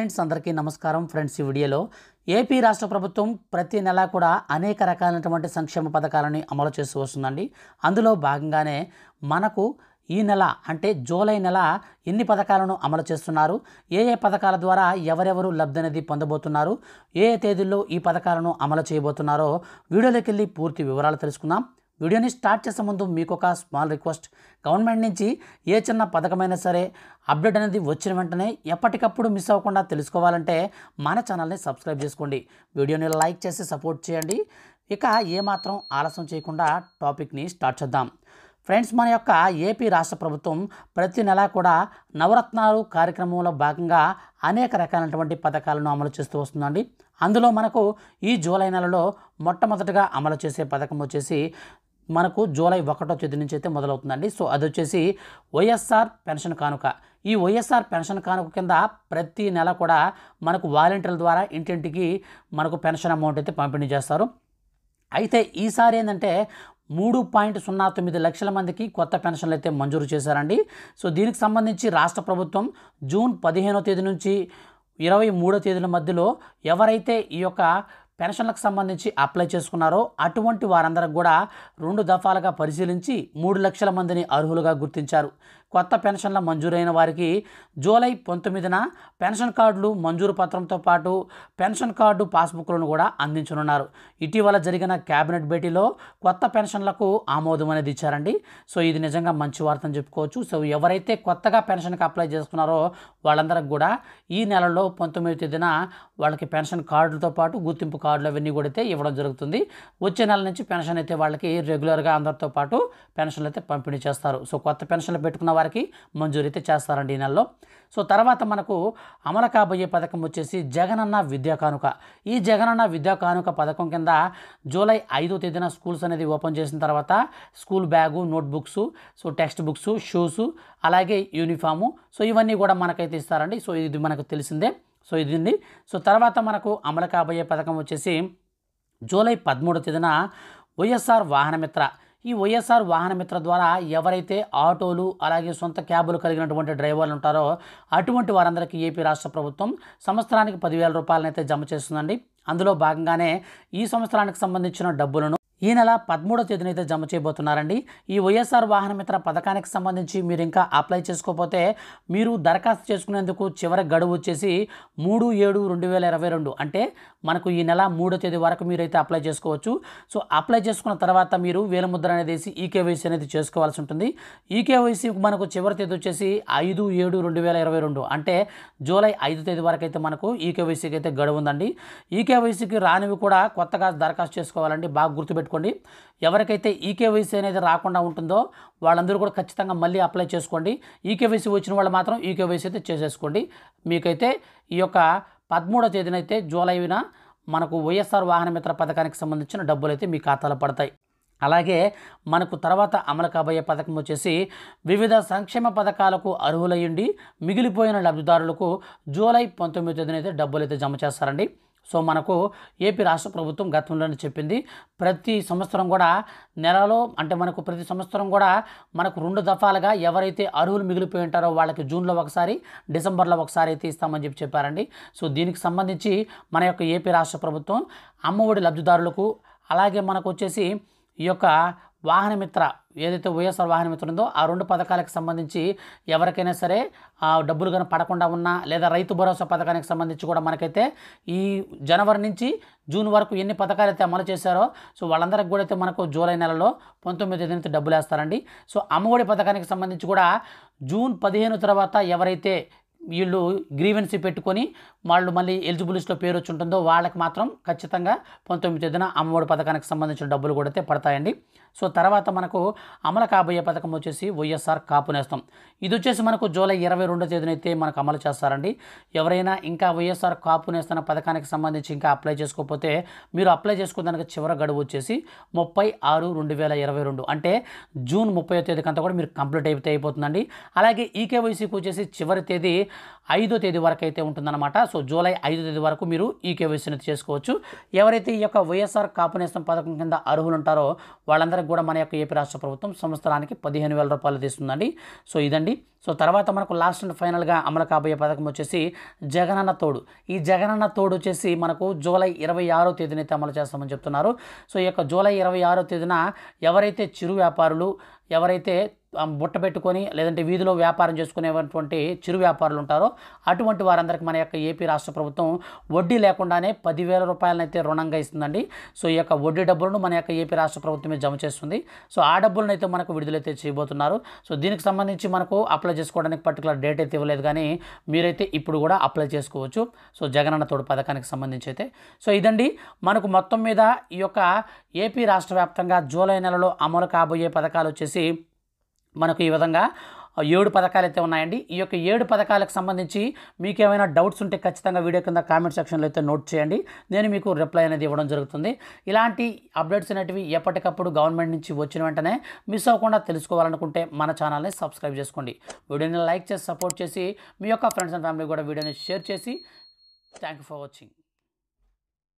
Friends అందరికీ నమస్కారం friends ఈ వీడియోలో. ఏపీ రాష్ట్ర ప్రభుత్వం ప్రతి నెల కూడా అనేక రకాలైనటువంటి సంక్షేమ పథకాలని అమలు చేస్తూ వస్తుందండి. అందులో భాగంగానే మనకు ఈ నెల అంటే జూలై నెల ఎన్ని పథకాలను అమలు చేస్తున్నారు? ఏ ఏ పథకాల ద్వారా ఎవరెవరు లబ్ధి అనేది పొందబోతున్నారు? ఏ ఏ తేదీల్లో ఈ పథకాలను అమలు చేయబోతున్నారో వీడియోలోకి వెళ్ళి పూర్తి వివరాలు తెలుసుకుందాం. వీడియోని స్టార్ట్ చేసే ముందు మీకు ఒక స్మాల్ రిక్వెస్ట్. గవర్నమెంట్ నుంచి ఏ చిన్న పథకమైనా సరే అప్డేట్ అనేది వచ్చిన వెంటనే ఎప్పటికప్పుడు మిస్ అవ్వకుండా తెలుసుకోవాలంటే మన ఛానల్ని సబ్స్క్రైబ్ చేసుకోండి. వీడియోని లైక్ చేసి సపోర్ట్ చేయండి. ఇక ఏమాత్రం ఆలస్యం చేయకుండా టాపిక్ని స్టార్ట్ చేద్దాం. ఫ్రెండ్స్ మన యొక్క ఏపీ రాష్ట్ర ప్రభుత్వం ప్రతి నెలా కూడా నవరత్నాలు కార్యక్రమంలో భాగంగా అనేక రకాలైనటువంటి పథకాలను అమలు చేస్తూ వస్తుందండి. అందులో మనకు ఈ జూలై నెలలో మొట్టమొదటగా అమలు చేసే పథకం వచ్చేసి మనకు జూలై ఒకటో తేదీ నుంచి అయితే మొదలవుతుందండి. సో అది వచ్చేసి వైఎస్ఆర్ పెన్షన్ కానుక. ఈ వైఎస్ఆర్ పెన్షన్ కానుక కింద ప్రతి నెల కూడా మనకు వాలంటీర్ల ద్వారా ఇంటింటికి మనకు పెన్షన్ అమౌంట్ అయితే పంపిణీ చేస్తారు. అయితే ఈసారి ఏంటంటే మూడు పాయింట్ సున్నా తొమ్మిది లక్షల మందికి కొత్త పెన్షన్లు అయితే మంజూరు చేశారండి. సో దీనికి సంబంధించి రాష్ట్ర ప్రభుత్వం జూన్ పదిహేనో తేదీ నుంచి ఇరవై మూడో తేదీల మధ్యలో ఎవరైతే ఈ యొక్క పెన్షన్లకు సంబంధించి అప్లై చేసుకున్నారో అటువంటి వారందరికి కూడా రెండు దఫాలుగా పరిశీలించి మూడు లక్షల మందిని అర్హులుగా గుర్తించారు. కొత్త పెన్షన్ల మంజూరైన వారికి జూలై పంతొమ్మిదిన పెన్షన్ కార్డులు మంజూరు పత్రంతో పాటు పెన్షన్ కార్డు పాస్బుక్లను కూడా అందించనున్నారు. ఇటీవల జరిగిన కేబినెట్ భేటీలో కొత్త పెన్షన్లకు ఆమోదం అనేది ఇచ్చారండి. సో ఇది నిజంగా మంచి వార్త అని చెప్పుకోవచ్చు. సో ఎవరైతే కొత్తగా పెన్షన్కి అప్లై చేసుకున్నారో వాళ్ళందరికి కూడా ఈ నెలలో పంతొమ్మిది తేదీన వాళ్ళకి పెన్షన్ కార్డులతో పాటు గుర్తింపు కార్డులు అవన్నీ కూడా అయితే ఇవ్వడం జరుగుతుంది. వచ్చే నెల నుంచి పెన్షన్ అయితే వాళ్ళకి రెగ్యులర్గా అందరితో పాటు పెన్షన్లు అయితే పంపిణీ చేస్తారు. సో కొత్త పెన్షన్లు పెట్టుకున్న వారికి మంజూరైతే అయితే చేస్తారండి ఈ నెలలో. సో తర్వాత మనకు అమలు కాబోయే పథకం వచ్చేసి జగనన్న విద్యా కానుక. ఈ జగనన్న విద్యా కానుక పథకం కింద జూలై ఐదో తేదీన స్కూల్స్ అనేది ఓపెన్ చేసిన తర్వాత school bag notebooks so text books shoes అలాగే యూనిఫాము. సో ఇవన్నీ కూడా మనకైతే ఇస్తారండి. సో ఇది మనకు తెలిసిందే. సో ఇది సో తర్వాత మనకు అమలు కాబోయే పథకం వచ్చేసి జూలై పదమూడో తేదీన వైఎస్ఆర్ వాహనమిత్ర. ఈ వైఎస్ఆర్ వాహనమిత్ర ద్వారా ఎవరైతే ఆటోలు అలాగే సొంత క్యాబులు కలిగినటువంటి డ్రైవర్లు ఉంటారో అటువంటి వారందరికీ ఏపీ రాష్ట్ర ప్రభుత్వం సంవత్సరానికి పదివేల రూపాయలనైతే జమ చేస్తుందండి. అందులో భాగంగానే ఈ సంవత్సరానికి సంబంధించిన డబ్బులను ఈ నెల పదమూడో తేదీనైతే జమ చేయబోతున్నారండి. ఈ వైఎస్ఆర్ వాహనమిత్ర పథకానికి సంబంధించి మీరు ఇంకా అప్లై చేసుకోకపోతే మీరు దరఖాస్తు చేసుకునేందుకు చివరి గడువు వచ్చేసి మూడు ఏడు రెండు వేల ఇరవై రెండు. అంటే మనకు ఈ నెల మూడో తేదీ వరకు మీరైతే అప్లై చేసుకోవచ్చు. సో అప్లై చేసుకున్న తర్వాత మీరు వేలముద్ర అనేది వేసి ఈకేవైసీ అనేది చేసుకోవాల్సి ఉంటుంది. ఈకేవైసీ మనకు చివరి తేదీ వచ్చేసి ఐదు ఏడు రెండు వేల ఇరవై రెండు. అంటే జూలై ఐదు తేదీ వరకు అయితే మనకు ఈకేవైసీకి అయితే గడువు ఉందండి. ఈకేవైసీకి రానివి కూడా కొత్తగా దరఖాస్తు చేసుకోవాలండి. బాగా గుర్తుపెట్టు గుర్తుపెట్టుకోండి ఎవరికైతే ఈకేవైసీ అనేది రాకుండా ఉంటుందో వాళ్ళందరూ కూడా ఖచ్చితంగా మళ్ళీ అప్లై చేసుకోండి. ఈకేవైసీ వచ్చిన వాళ్ళు మాత్రం ఈకేవైసీ అయితే చేసేసుకోండి. మీకైతే ఈ యొక్క పదమూడో తేదీనైతే జూలైన మనకు వైఎస్ఆర్ వాహనమిత్ర పథకానికి సంబంధించిన డబ్బులు అయితే మీ ఖాతాలో పడతాయి. అలాగే మనకు తర్వాత అమలు కాబోయే పథకం వచ్చేసి వివిధ సంక్షేమ పథకాలకు అర్హులయ్యండి మిగిలిపోయిన లబ్ధిదారులకు జూలై పంతొమ్మిది తేదీన అయితే డబ్బులు అయితే జమ చేస్తారండి. సో మనకు ఏపీ రాష్ట్ర ప్రభుత్వం గతంలోనే చెప్పింది. ప్రతి సంవత్సరం కూడా నెలలో అంటే మనకు ప్రతి సంవత్సరం కూడా మనకు రెండు దఫాలుగా ఎవరైతే అర్హులు మిగిలిపోయి ఉంటారో వాళ్ళకి జూన్లో ఒకసారి డిసెంబర్లో ఒకసారి అయితే ఇస్తామని చెప్పి చెప్పారండి. సో దీనికి సంబంధించి మన యొక్క ఏపీ రాష్ట్ర ప్రభుత్వం అమ్మఒడి లబ్ధిదారులకు అలాగే మనకు వచ్చేసి ఈ యొక్క వాహనమిత్ర ఏదైతే వైఎస్ఆర్ వాహనమిత్ర ఉందో ఆ రెండు పథకాలకు సంబంధించి ఎవరికైనా సరే ఆ డబ్బులు కానీ పడకుండా ఉన్నా లేదా రైతు భరోసా పథకానికి సంబంధించి కూడా మనకైతే ఈ జనవరి నుంచి జూన్ వరకు ఎన్ని పథకాలు అయితే అమలు చేశారో సో వాళ్ళందరికి కూడా అయితే మనకు జూలై నెలలో పంతొమ్మిది తేదీన డబ్బులు వేస్తారండి సో అమ్మఒడి పథకానికి సంబంధించి కూడా జూన్ పదిహేను తర్వాత ఎవరైతే వీళ్ళు గ్రీవెన్సీ పెట్టుకొని వాళ్ళు మళ్ళీ ఎలిజిబుల్ లిస్ట్లో పేరు వచ్చి ఉంటుందో వాళ్ళకి మాత్రం ఖచ్చితంగా పంతొమ్మిది తేదీన అమ్మఒడి పథకానికి సంబంధించిన డబ్బులు కూడా అయితే పడతాయండి. సో తర్వాత మనకు అమలు కాబోయే పథకం వచ్చేసి వైఎస్ఆర్ కాపునేస్తాం ఇది వచ్చేసి మనకు జూలై ఇరవై రెండో తేదీన అయితే మనకు అమలు చేస్తారండి. ఎవరైనా ఇంకా వైఎస్ఆర్ కాపు నేస్తున్న పథకానికి సంబంధించి ఇంకా అప్లై చేసుకోకపోతే మీరు అప్లై చేసుకున్న చివరి గడువు వచ్చేసి ముప్పై ఆరు రెండు వేల ఇరవై రెండు. అంటే జూన్ ముప్పై తేదీకి అంతా కూడా మీరు కంప్లీట్ అయిపోతే అయిపోతుందండి. అలాగే ఈకేవైసీకి వచ్చేసి చివరి తేదీ ఐదో తేదీ వరకు అయితే ఉంటుందన్నమాట. సో జూలై ఐదో తేదీ వరకు మీరు ఈ కేవైసీని చేసుకోవచ్చు. ఎవరైతే ఈ యొక్క వైఎస్ఆర్ కాపునేస్తం పథకం కింద అర్హులు ఉంటారో వాళ్ళందరికీ కూడా మన యొక్క ఏపీ రాష్ట్ర ప్రభుత్వం సంవత్సరానికి పదిహేను వేల రూపాయలు తీస్తుందండి. సో ఇదండి. సో తర్వాత మనకు లాస్ట్ అండ్ ఫైనల్గా అమలు కాబోయే పథకం వచ్చేసి జగనన్న తోడు. ఈ జగనన్న తోడు వచ్చేసి మనకు జూలై ఇరవై ఆరో తేదీనైతే అయితే అమలు చేస్తామని చెప్తున్నారు. సో ఈ యొక్క జూలై ఇరవై ఆరో తేదీన ఎవరైతే చిరు వ్యాపారులు ఎవరైతే బుట్ట పెట్టుకొని లేదంటే వీధిలో వ్యాపారం చేసుకునేటువంటి చిరు వ్యాపారులు ఉంటారో అటువంటి వారందరికీ మన యొక్క ఏపీ రాష్ట్ర ప్రభుత్వం వడ్డీ లేకుండానే పదివేల రూపాయలనైతే రుణంగా ఇస్తుందండి. సో ఈ యొక్క వడ్డీ డబ్బులను మన యొక్క ఏపీ రాష్ట్ర ప్రభుత్వమే జమ చేస్తుంది. సో ఆ డబ్బులను అయితే మనకు విడుదలైతే చేయబోతున్నారు. సో దీనికి సంబంధించి మనకు అప్లై చేసుకోవడానికి పర్టికులర్ డేట్ అయితే ఇవ్వలేదు కానీ మీరైతే ఇప్పుడు కూడా అప్లై చేసుకోవచ్చు. సో జగనన్న తోడు పథకానికి సంబంధించి అయితే. సో ఇదండి మనకు మొత్తం మీద ఈ యొక్క ఏపీ రాష్ట్ర వ్యాప్తంగా జూలై నెలలో అమలు కాబోయే పథకాలు వచ్చేసి మనకు ఈ విధంగా ఏడు పథకాలు అయితే ఉన్నాయండి. ఈ యొక్క ఏడు పథకాలకు సంబంధించి మీకు ఏమైనా డౌట్స్ ఉంటే ఖచ్చితంగా వీడియో కింద కామెంట్ సెక్షన్లో అయితే నోట్ చేయండి. నేను మీకు రిప్లై అనేది ఇవ్వడం జరుగుతుంది. ఇలాంటి అప్డేట్స్ అనేటివి ఎప్పటికప్పుడు గవర్నమెంట్ నుంచి వచ్చిన వెంటనే మిస్ అవ్వకుండా తెలుసుకోవాలనుకుంటే మన ఛానల్ని సబ్స్క్రైబ్ చేసుకోండి. వీడియోని లైక్ చేసి సపోర్ట్ చేసి మీ యొక్క ఫ్రెండ్స్ అండ్ ఫ్యామిలీ కూడా వీడియోని షేర్ చేసి థ్యాంక్ యూ ఫర్ వాచింగ్.